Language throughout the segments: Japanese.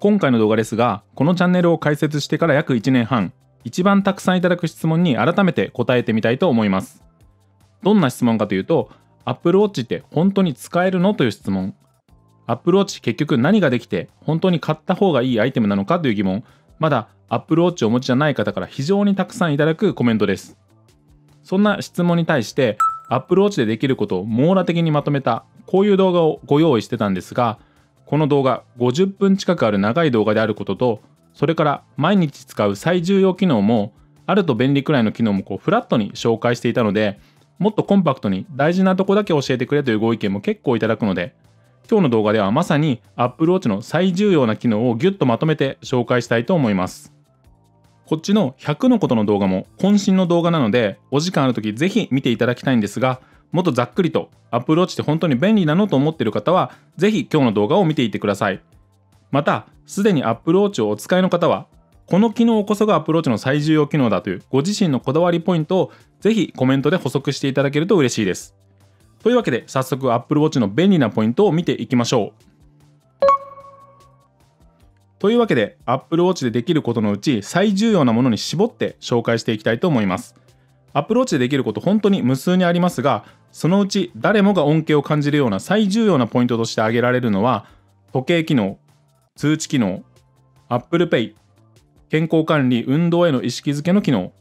今回の動画ですがこのチャンネルを開設してから約1年半一番たくさんいただく質問に改めて答えてみたいと思います。どんな質問かというと Apple Watch って本当に使えるのという質問。Apple Watch 結局何ができて本当に買った方がいいアイテムなのかという疑問。まだ Apple Watch をお持ちじゃない方から非常にたくさんいただくコメントです。そんな質問に対して Apple Watch でできることを網羅的にまとめたこういう動画をご用意してたんですがこの動画50分近くある長い動画であることとそれから毎日使う最重要機能もあると便利くらいの機能もこうフラットに紹介していたのでもっとコンパクトに大事なとこだけ教えてくれというご意見も結構いただくので今日の動画ではまさに Apple Watch の最重要な機能をギュッとまとめて紹介したいと思います。こっちの100のことの動画も渾身の動画なのでお時間ある時ぜひ見ていただきたいんですがもっとざっくりと Apple Watch って本当に便利なのと思っている方は、ぜひ今日の動画を見ていてください。また、すでに Apple Watch をお使いの方は、この機能こそが Apple Watch の最重要機能だというご自身のこだわりポイントをぜひコメントで補足していただけると嬉しいです。というわけで早速 Apple Watch の便利なポイントを見ていきましょう。というわけで Apple Watch でできることのうち最重要なものに絞って紹介していきたいと思います。Apple Watch でできること本当に無数にありますがそのうち誰もが恩恵を感じるような最重要なポイントとして挙げられるのは時計機能通知機能 Apple Pay 健康管理運動への意識づけの機能。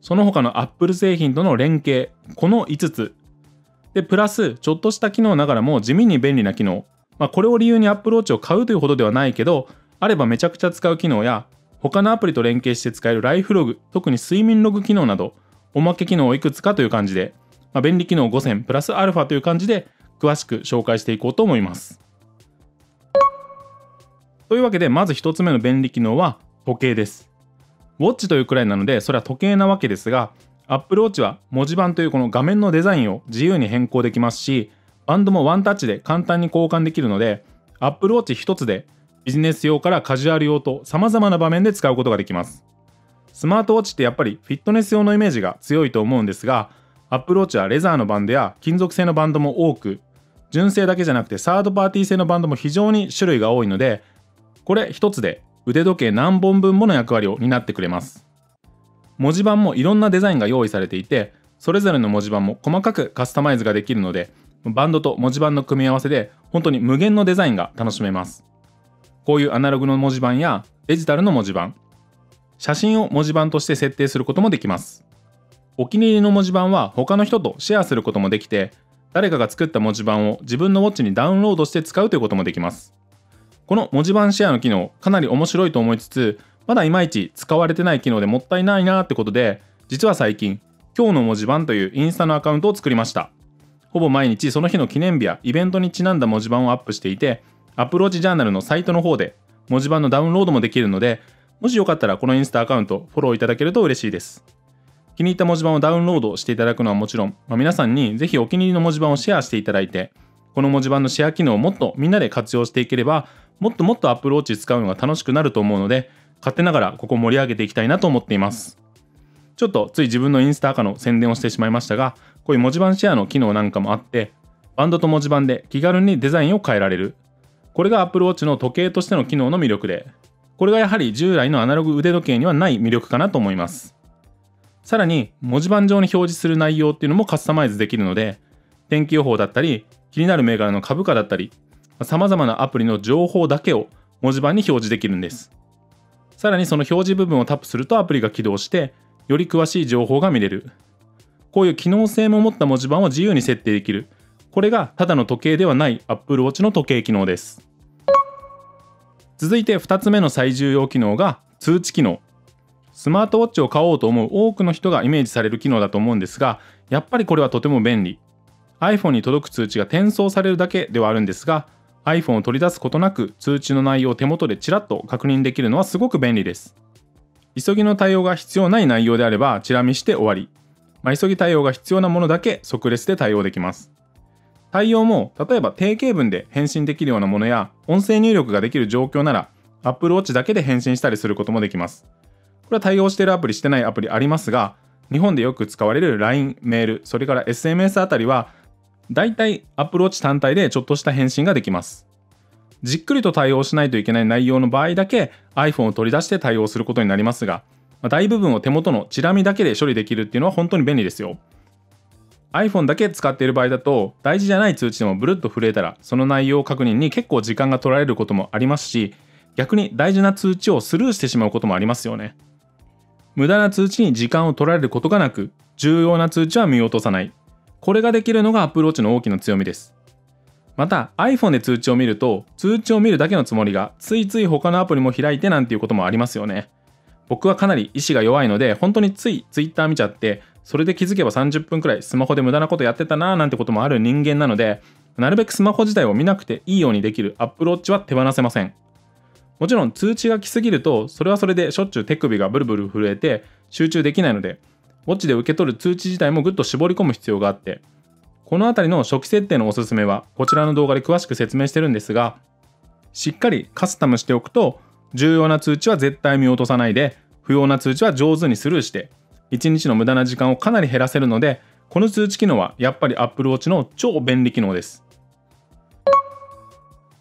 その他の Apple 製品との連携この5つ。でプラスちょっとした機能ながらも地味に便利な機能、まあ、これを理由に Apple Watch を買うというほどではないけどあればめちゃくちゃ使う機能や他のアプリと連携して使えるライフログ特に睡眠ログ機能などおまけ機能をいくつかという感じで。まあ、便利機能5選プラスアルファという感じで詳しく紹介していこうと思います。というわけでまず1つ目の便利機能は時計です。ウォッチというくらいなのでそれは時計なわけですが Apple Watch は文字盤というこの画面のデザインを自由に変更できますしバンドもワンタッチで簡単に交換できるので Apple Watch 1つでビジネス用からカジュアル用と様々な場面で使うことができます。スマートウォッチってやっぱりフィットネス用のイメージが強いと思うんですがアップローチはレザーのバンドや金属製のバンドも多く純正だけじゃなくてサードパーティー製のバンドも非常に種類が多いのでこれ一つで腕時計何本分もの役割を担ってくれます。文字盤もいろんなデザインが用意されていてそれぞれの文字盤も細かくカスタマイズができるのでバンドと文字盤の組み合わせで本当に無限のデザインが楽しめます。こういうアナログの文字盤やデジタルの文字盤写真を文字盤として設定することもできます。お気に入りの文字盤は他の人とシェアすることもできて誰かが作った文字盤を自分のウォッチにダウンロードして使うということもできます。この文字盤シェアの機能かなり面白いと思いつつまだいまいち使われてない機能でもったいないなーってことで実は最近今日の文字盤というインスタのアカウントを作りました。ほぼ毎日その日の記念日やイベントにちなんだ文字盤をアップしていてアプローチジャーナルのサイトの方で文字盤のダウンロードもできるのでもしよかったらこのインスタアカウントフォローいただけると嬉しいです。気に入った文字盤をダウンロードしていただくのはもちろん、まあ、皆さんにぜひお気に入りの文字盤をシェアしていただいて、この文字盤のシェア機能をもっとみんなで活用していければ、もっともっと Apple Watch 使うのが楽しくなると思うので、勝手ながらここ盛り上げていきたいなと思っています。ちょっとつい自分のインスタ赤の宣伝をしてしまいましたが、こういう文字盤シェアの機能なんかもあって、バンドと文字盤で気軽にデザインを変えられる。これが Apple Watch の時計としての機能の魅力で、これがやはり従来のアナログ腕時計にはない魅力かなと思います。さらに文字盤上に表示する内容っていうのもカスタマイズできるので天気予報だったり気になる銘柄の株価だったりま様々なアプリの情報だけを文字盤に表示できるんです。さらにその表示部分をタップするとアプリが起動してより詳しい情報が見れる。こういう機能性も持った文字盤を自由に設定できる。これがただの時計ではない Apple Watch の時計機能です。続いて2つ目の最重要機能が通知機能。スマートウォッチを買おうと思う多くの人がイメージされる機能だと思うんですが、やっぱりこれはとても便利。iPhone に届く通知が転送されるだけではあるんですが、iPhone を取り出すことなく通知の内容を手元でちらっと確認できるのはすごく便利です。急ぎの対応が必要ない内容であればチラ見して終わり。まあ、急ぎ対応が必要なものだけ即レスで対応できます。対応も例えば定型文で返信できるようなものや音声入力ができる状況なら Apple Watch だけで返信したりすることもできます。これは対応しているアプリしてないアプリありますが日本でよく使われる LINE メールそれから SMS あたりはだいたい Apple Watch 単体でちょっとした返信ができますじっくりと対応しないといけない内容の場合だけ iPhone を取り出して対応することになりますが、ま、大部分を手元のチラ見だけで処理できるっていうのは本当に便利ですよ。iPhone だけ使っている場合だと大事じゃない通知でもブルッと震えたらその内容確認に結構時間が取られることもありますし逆に大事な通知をスルーしてしまうこともありますよね無駄な通知に時間を取られることがなく重要な通知は見落とさない。これができるのが Apple Watch の大きな強みです。また iPhone で通知を見ると通知を見るだけのつもりがついつい他のアプリも開いてなんていうこともありますよね。僕はかなり意志が弱いので本当につい Twitter 見ちゃってそれで気づけば30分くらいスマホで無駄なことやってたなーなんてこともある人間なので、なるべくスマホ自体を見なくていいようにできる Apple Watch は手放せません。もちろん通知が来すぎると、それはそれでしょっちゅう手首がブルブル震えて集中できないので、ウォッチで受け取る通知自体もぐっと絞り込む必要があって、この辺りの初期設定のおすすめはこちらの動画で詳しく説明してるんですが、しっかりカスタムしておくと、重要な通知は絶対見落とさないで、不要な通知は上手にスルーして、1日の無駄な時間をかなり減らせるのでこの通知機能はやっぱり Apple Watch の超便利機能です。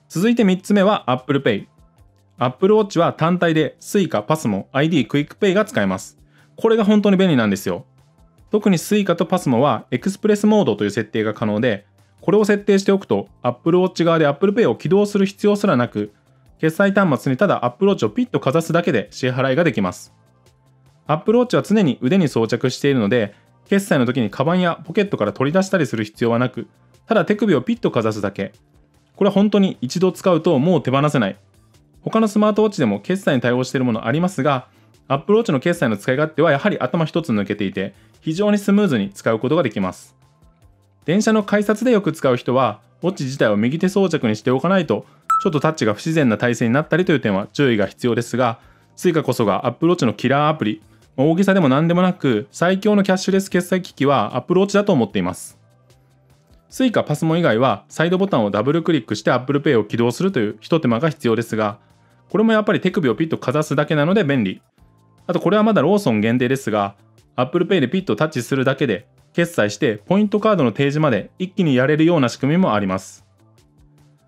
続いて3つ目は Apple Pay Apple Watch は単体で Suica、PASMO、ID、QuickPay が使えますこれが本当に便利なんですよ特に Suica と PASMO はエクスプレスモードという設定が可能でこれを設定しておくと Apple Watch 側で Apple Pay を起動する必要すらなく決済端末にただ Apple Watch をピッとかざすだけで支払いができます Apple Watch は常に腕に装着しているので、決済の時にカバンやポケットから取り出したりする必要はなく、ただ手首をピッとかざすだけ。これは本当に一度使うともう手放せない。他のスマートウォッチでも決済に対応しているものありますが、Apple Watch の決済の使い勝手はやはり頭一つ抜けていて、非常にスムーズに使うことができます。電車の改札でよく使う人は、ウォッチ自体を右手装着にしておかないと、ちょっとタッチが不自然な体勢になったりという点は注意が必要ですが、Suica こそが Apple Watch のキラーアプリ、大げさでも何でもなく最強のキャッシュレス決済機器はアプローチだと思っています Suica、PASMO 以外はサイドボタンをダブルクリックして Apple Pay を起動するという一手間が必要ですがこれもやっぱり手首をピッとかざすだけなので便利。あとこれはまだローソン限定ですが Apple Pay でピッとタッチするだけで決済してポイントカードの提示まで一気にやれるような仕組みもあります。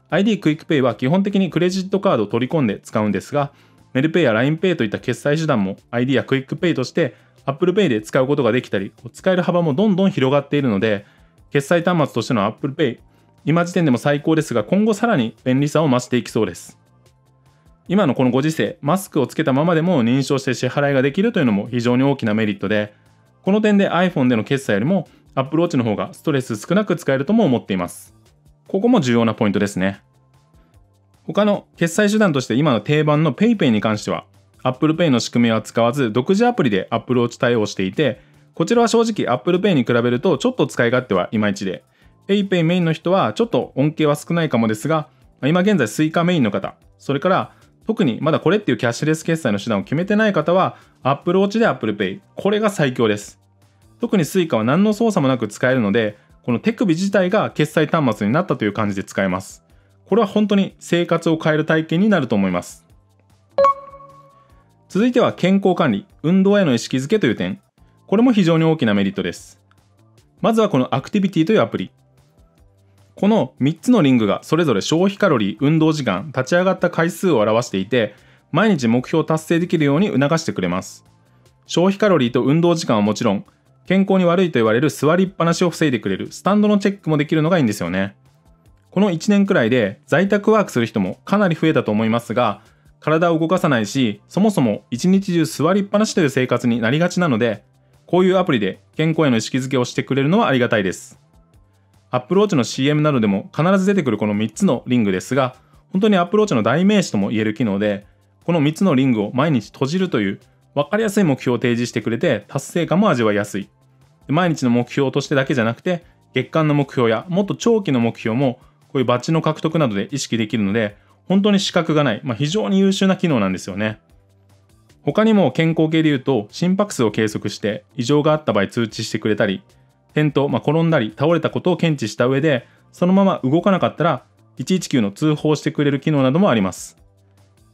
ID クイックペイは基本的にクレジットカードを取り込んで使うんですがメルペイや LINEPay といった決済手段も iD や QUICPay として Apple Pay で使うことができたり、使える幅もどんどん広がっているので、決済端末としての Apple Pay、今時点でも最高ですが、今後さらに便利さを増していきそうです。今のこのご時世、マスクをつけたままでも認証して支払いができるというのも非常に大きなメリットで、この点で iPhone での決済よりも Apple Watch の方がストレス少なく使えるとも思っています。ここも重要なポイントですね。他の決済手段として今の定番の PayPay に関しては Apple Pay の仕組みは使わず独自アプリで Apple Watch 対応していてこちらは正直 Apple Pay に比べるとちょっと使い勝手はいまいちで。PayPay メインの人はちょっと恩恵は少ないかもですが今現在 Suica メインの方。それから特にまだこれっていうキャッシュレス決済の手段を決めてない方は Apple Watch で Apple Pay これが最強です。特に Suica は何の操作もなく使えるのでこの手首自体が決済端末になったという感じで使えます。これは本当に生活を変える体験になると思います。続いては健康管理。運動への意識づけという点。これも非常に大きなメリットです。まずはこのアクティビティというアプリ。この3つのリングがそれぞれ消費カロリー運動時間立ち上がった回数を表していて毎日目標を達成できるように促してくれます。消費カロリーと運動時間はもちろん健康に悪いと言われる座りっぱなしを防いでくれるスタンドのチェックもできるのがいいんですよね。この1年くらいで在宅ワークする人もかなり増えたと思いますが体を動かさないしそもそも一日中座りっぱなしという生活になりがちなのでこういうアプリで健康への意識づけをしてくれるのはありがたいです Apple Watch の CM などでも必ず出てくるこの3つのリングですが本当に Apple Watch の代名詞とも言える機能でこの3つのリングを毎日閉じるという分かりやすい目標を提示してくれて達成感も味わいやすい毎日の目標としてだけじゃなくて月間の目標やもっと長期の目標もこういうバッジの獲得などで意識できるので、本当に資格がない、まあ、非常に優秀な機能なんですよね。他にも健康系で言うと、心拍数を計測して異常があった場合通知してくれたり、転倒、まあ、転んだり倒れたことを検知した上で、そのまま動かなかったら、119の通報してくれる機能などもあります。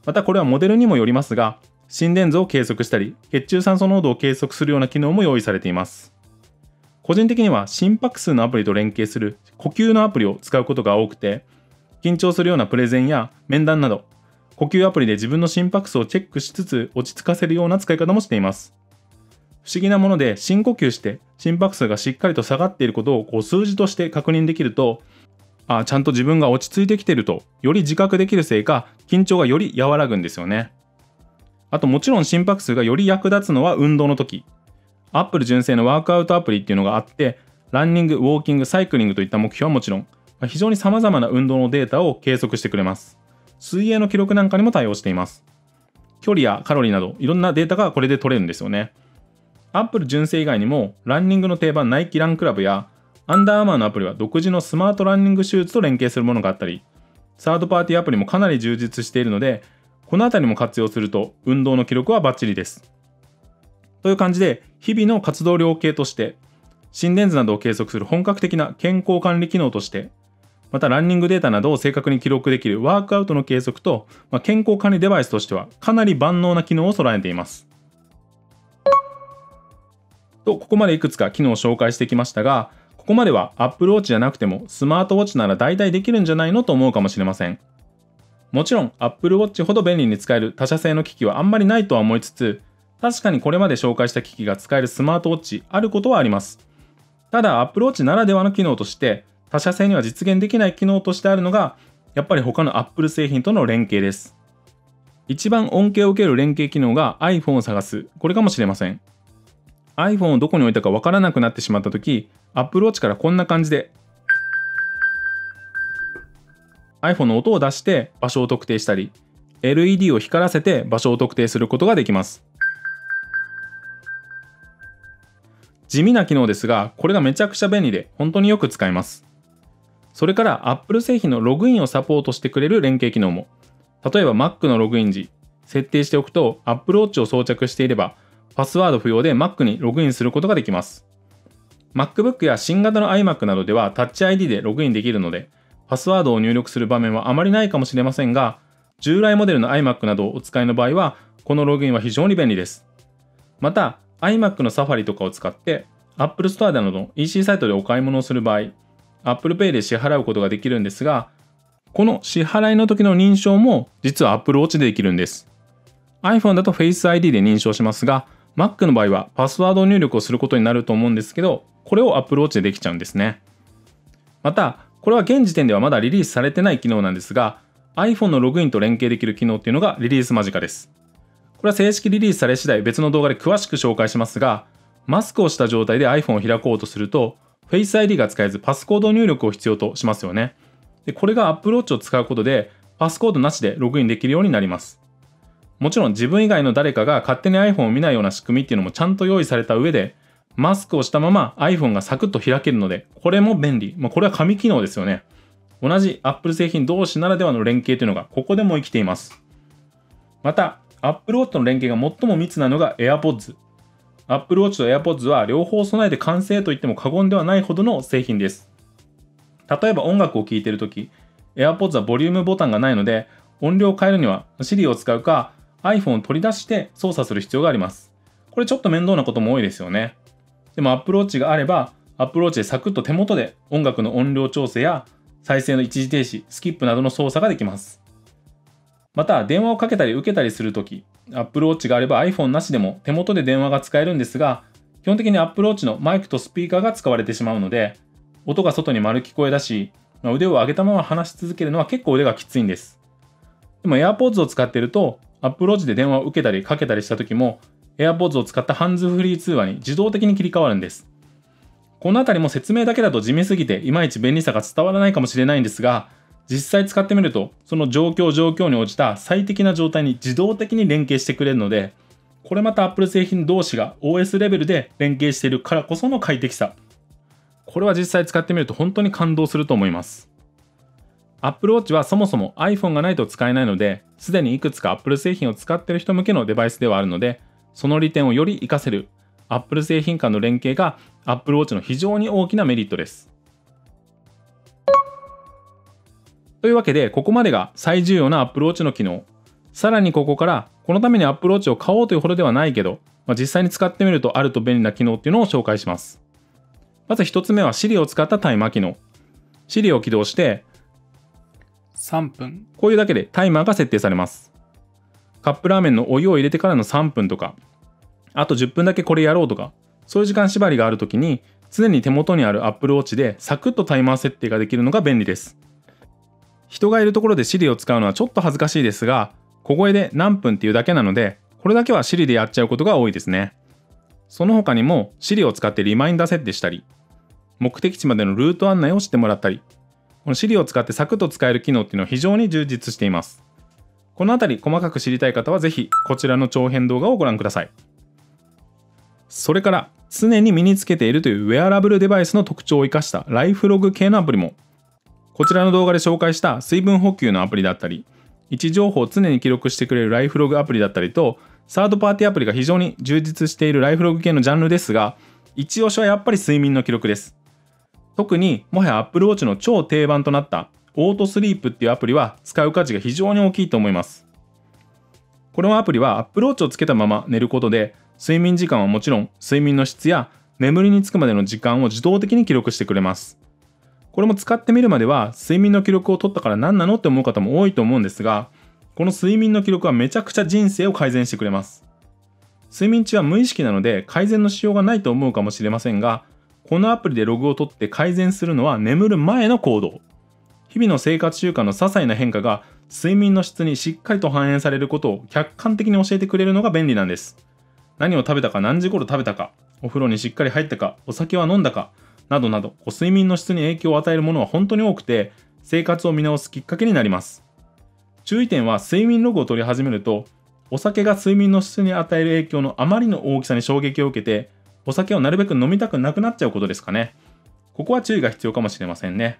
またこれはモデルにもよりますが、心電図を計測したり、血中酸素濃度を計測するような機能も用意されています。個人的には心拍数のアプリと連携する呼吸のアプリを使うことが多くて緊張するようなプレゼンや面談など呼吸アプリで自分の心拍数をチェックしつつ落ち着かせるような使い方もしています。不思議なもので深呼吸して心拍数がしっかりと下がっていることをこう数字として確認できるとあちゃんと自分が落ち着いてきてるとより自覚できるせいか緊張がより和らぐんですよね。あともちろん心拍数がより役立つのは運動の時。Apple 純正のワークアウトアプリっていうのがあってランニングウォーキングサイクリングといった目標はもちろん非常に様々な運動のデータを計測してくれます。水泳の記録なんかにも対応しています距離やカロリーなどいろんなデータがこれで取れるんですよね Apple 純正以外にもランニングの定番ナイキランクラブやアンダーアーマーのアプリは独自のスマートランニングシューズと連携するものがあったり、サードパーティーアプリもかなり充実しているので、このあたりも活用すると運動の記録はバッチリです。という感じで、日々の活動量計として、心電図などを計測する本格的な健康管理機能として、またランニングデータなどを正確に記録できるワークアウトの計測と、まあ、健康管理デバイスとしてはかなり万能な機能を備えています。と、ここまでいくつか機能を紹介してきましたが、ここまでは Apple Watch じゃなくてもスマートウォッチなら大体できるんじゃないのと思うかもしれません。もちろん Apple Watch ほど便利に使える他社製の機器はあんまりないとは思いつつ、確かにこれまで紹介した機器が使えるスマートウォッチあることはあります。ただ Apple Watch ならではの機能として他社製には実現できない機能としてあるのがやっぱり他の Apple 製品との連携です。一番恩恵を受ける連携機能が iPhone を探す。これかもしれません。iPhone をどこに置いたかわからなくなってしまった時 Apple Watch からこんな感じで iPhone の音を出して場所を特定したり LED を光らせて場所を特定することができます地味な機能ですがこれがめちゃくちゃ便利で本当によく使えますそれから Apple 製品のログインをサポートしてくれる連携機能も例えば Mac のログイン時設定しておくと Apple Watch を装着していればパスワード不要で Mac にログインすることができます MacBook や新型の iMac などでは Touch ID でログインできるので、パスワードを入力する場面はあまりないかもしれませんが、従来モデルの iMac などをお使いの場合は、このログインは非常に便利です。また、iMac の Safari とかを使って、Apple Store などの EC サイトでお買い物をする場合、Apple Pay で支払うことができるんですが、この支払いの時の認証も実は Apple Watch でできるんです。iPhone だと Face ID で認証しますが、Mac の場合はパスワード入力をすることになると思うんですけど、これを Apple Watch でできちゃうんですね。また、これは現時点ではまだリリースされてない機能なんですが、iPhone のログインと連携できる機能っていうのがリリース間近です。これは正式リリースされ次第別の動画で詳しく紹介しますが、マスクをした状態で iPhone を開こうとすると、Face ID が使えずパスコード入力を必要としますよね。でこれが Apple Watch を使うことで、パスコードなしでログインできるようになります。もちろん自分以外の誰かが勝手に iPhone を見ないような仕組みっていうのもちゃんと用意された上で、マスクをしたまま iPhone がサクッと開けるので、これも便利。まあ、これは紙機能ですよね。同じ Apple 製品同士ならではの連携というのがここでも生きています。また、Apple Watch の連携が最も密なのが AirPods。Apple Watch と AirPods は両方備えて完成と言っても過言ではないほどの製品です。例えば音楽を聴いているとき、AirPods はボリュームボタンがないので、音量を変えるには Siri を使うか iPhone を取り出して操作する必要があります。これちょっと面倒なことも多いですよね。でも Apple Watch があれば Apple Watch でサクッと手元で音楽の音量調整や再生の一時停止、スキップなどの操作ができます。また電話をかけたり受けたりするとき Apple Watch があれば iPhone なしでも手元で電話が使えるんですが基本的に Apple Watch のマイクとスピーカーが使われてしまうので音が外に丸聞こえだしま腕を上げたまま話し続けるのは結構腕がきついんです。でも AirPods を使っていると Apple Watch で電話を受けたりかけたりした時も AirPods を使ったハンズフリー通話に自動的に切り替わるんです。このあたりも説明だけだと地味すぎていまいち便利さが伝わらないかもしれないんですが、実際使ってみると、その状況状況に応じた最適な状態に自動的に連携してくれるので、これまた Apple 製品同士が OS レベルで連携しているからこその快適さ。これは実際使ってみると本当に感動すると思います。Apple Watch はそもそも iPhone がないと使えないので、すでにいくつか Apple 製品を使っている人向けのデバイスではあるので、その利点をより活かせる Apple 製品間の連携が Apple Watch の非常に大きなメリットです。というわけで、ここまでが最重要な Apple Watch の機能。さらにここから、このために Apple Watch を買おうというほどではないけど、まあ、実際に使ってみるとあると便利な機能っていうのを紹介します。まず1つ目は Siri を使ったタイマー機能。Siri を起動して、3分こういうだけでタイマーが設定されますカップラーメンのお湯を入れてからの3分とかあと10分だけこれやろうとかそういう時間縛りがある時に常に手元にある Apple Watch でサクッとタイマー設定ができるのが便利です人がいるところで Siri を使うのはちょっと恥ずかしいですが小声で何分っていうだけなのでこれだけは Siri でやっちゃうことが多いですね。その他にも Siri を使ってリマインダー設定したり目的地までのルート案内をしてもらったりこの Siri を使ってサクッと使える機能っていうのは非常に充実しています。このあたり細かく知りたい方はぜひこちらの長編動画をご覧ください。それから常に身につけているというウェアラブルデバイスの特徴を生かしたライフログ系のアプリもこちらの動画で紹介した水分補給のアプリだったり位置情報を常に記録してくれるライフログアプリだったりとサードパーティーアプリが非常に充実しているライフログ系のジャンルですが一押しはやっぱり睡眠の記録です。特にもはや Apple Watch の超定番となったオートスリープっていうアプリは使う価値が非常に大きいと思います。このアプリは Apple Watch をつけたまま寝ることで睡眠時間はもちろん睡眠の質や眠りにつくまでの時間を自動的に記録してくれます。これも使ってみるまでは睡眠の記録を取ったから何なのって思う方も多いと思うんですがこの睡眠の記録はめちゃくちゃ人生を改善してくれます。睡眠中は無意識なので改善のしようがないと思うかもしれませんがこのアプリでログを取って改善するのは眠る前の行動。日々の生活習慣の些細な変化が睡眠の質にしっかりと反映されることを客観的に教えてくれるのが便利なんです。何を食べたか何時頃食べたかお風呂にしっかり入ったかお酒は飲んだかなどなど睡眠の質に影響を与えるものは本当に多くて生活を見直すきっかけになります。注意点は睡眠ログを取り始めるとお酒が睡眠の質に与える影響のあまりの大きさに衝撃を受けてお酒をなるべく飲みたくなくなっちゃうことですかね。ここは注意が必要かもしれませんね。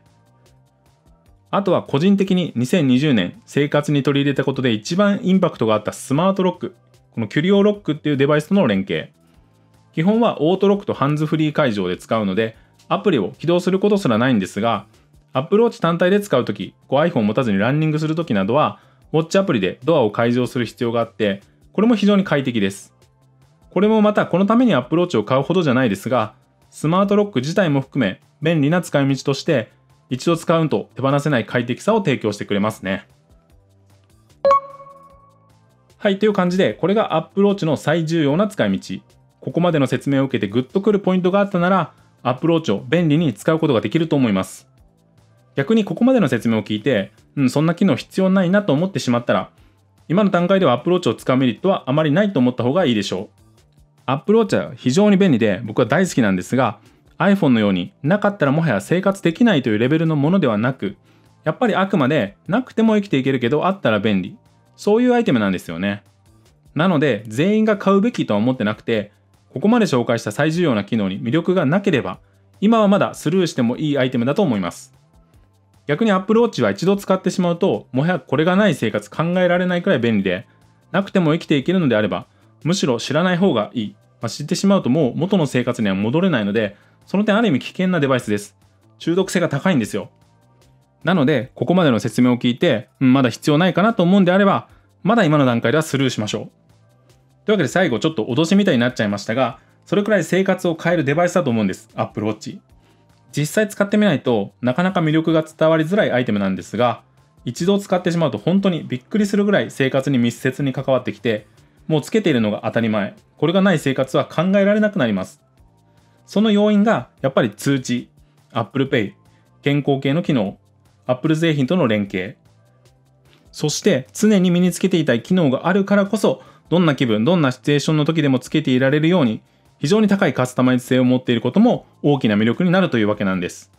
あとは個人的に2020年生活に取り入れたことで一番インパクトがあったスマートロック。このキュリオロックっていうデバイスとの連携。基本はオートロックとハンズフリー解除で使うのでアプリを起動することすらないんですが Apple Watch 単体で使うとき iPhone を持たずにランニングするときなどはウォッチアプリでドアを解錠する必要があってこれも非常に快適です。これもまたこのために Apple Watch を買うほどじゃないですがスマートロック自体も含め便利な使い道として一度使うと手放せない快適さを提供してくれますね。はいという感じでこれが Apple Watch の最重要な使い道。ここまでの説明を受けてグッとくるポイントがあったならアプローチを便利に使うことができると思います。逆にここまでの説明を聞いて、うん、そんな機能必要ないなと思ってしまったら、今の段階ではアプローチを使うメリットはあまりないと思った方がいいでしょう。アプローチは非常に便利で僕は大好きなんですが、iPhone のようになかったらもはや生活できないというレベルのものではなく、やっぱりあくまでなくても生きていけるけどあったら便利。そういうアイテムなんですよね。なので全員が買うべきとは思ってなくて、ここまで紹介した最重要な機能に魅力がなければ、今はまだスルーしてもいいアイテムだと思います。逆に Apple Watch は一度使ってしまうと、もはやこれがない生活考えられないくらい便利で、なくても生きていけるのであれば、むしろ知らない方がいい。まあ、知ってしまうともう元の生活には戻れないので、その点ある意味危険なデバイスです。中毒性が高いんですよ。なので、ここまでの説明を聞いて、まだ必要ないかなと思うんであれば、まだ今の段階ではスルーしましょう。というわけで最後ちょっと脅しみたいになっちゃいましたが、それくらい生活を変えるデバイスだと思うんです、Apple Watch。実際使ってみないとなかなか魅力が伝わりづらいアイテムなんですが、一度使ってしまうと本当にびっくりするぐらい生活に密接に関わってきて、もうつけているのが当たり前。これがない生活は考えられなくなります。その要因がやっぱり通知、Apple Pay、健康系の機能、Apple 製品との連携、そして常に身につけていたい機能があるからこそどんな気分、どんなシチュエーションの時でもつけていられるように、非常に高いカスタマイズ性を持っていることも大きな魅力になるというわけなんです。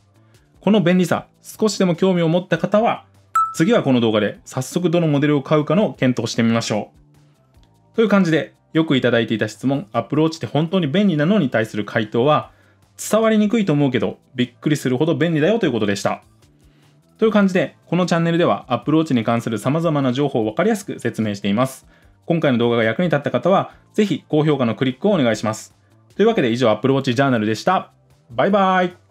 この便利さ、少しでも興味を持った方は、次はこの動画で早速どのモデルを買うかの検討してみましょう。という感じで、よくいただいていた質問、アプローチって本当に便利なのに対する回答は、伝わりにくいと思うけど、びっくりするほど便利だよということでした。という感じで、このチャンネルではアプローチに関する様々な情報をわかりやすく説明しています。今回の動画が役に立った方は、ぜひ高評価のクリックをお願いします。というわけで以上 Apple Watch ジャーナルでした。バイバイ